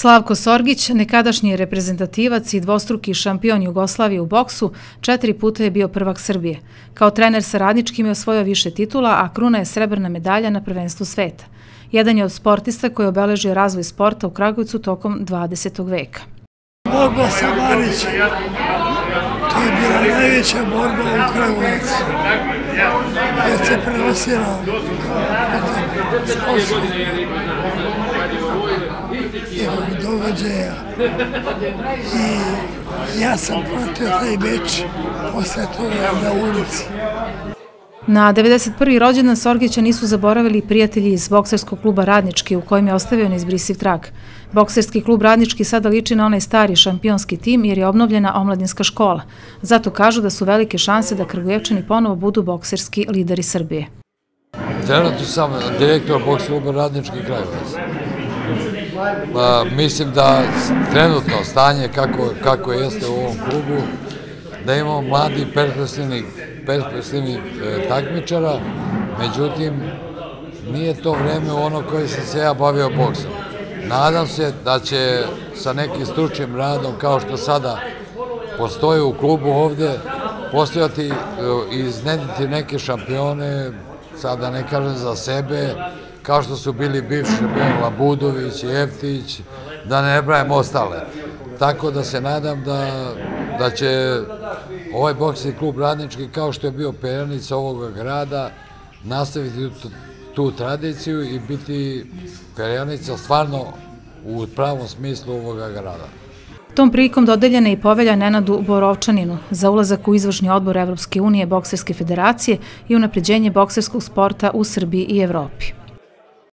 Slavko Sorgić, nekadašnji reprezentativac i dvostruki šampion Jugoslavije u boksu, četiri puta je bio prvak Srbije. Kao trener sa radničkim je osvojio više titula, a kruna je srebrna medalja na prvenstvu sveta. Jedan je od sportista koji je obeležio razvoj sporta u Kragujcu tokom 20. veka. Borba sa Marićem, to je bila najveća borba u Kragujcu. Jer se prenosila jednog događaja i ja sam pratio taj meč posle toga na ulici. Na 91. rođendan Sorgića nisu zaboravili prijatelji iz bokserskog kluba Radnički u kojem je ostavio neizbrisiv trag. Bokserski klub Radnički sada liči na onaj stari šampionski tim jer je obnovljena omladinska škola. Zato kažu da su velike šanse da Krgujevčani ponovo budu bokserski lideri Srbije. Trenutno sam direktor boks kluba Radnički krajevac. Pa, mislim da trenutno stanje kako, kako jeste u ovom klubu, da imamo mladi perspektivni, perspektivni e, takmičara, međutim, nije to vreme ono koje sam se ja bavio boksom. Nadam se da će sa nekim stručnim radom, kao što sada postoje u klubu ovde, postojati e, i iznediti neke šampione, sada ne kažem za sebe, kao što su bili bivši šampioni Labudović, Jeftić, da ne brajem ostale. Tako da se nadam da, da će ovaj boksni klub radnički, kao što je bio perjanica ovoga grada, nastaviti tu, tradiciju i biti perjanica stvarno u pravom smislu ovoga grada. Tom prilikom dodeljena i povelja Nenadu Borovčaninu za ulazak u izvršni odbor Evropske unije Bokserske federacije i unapređenje bokserskog sporta u Srbiji i Evropi.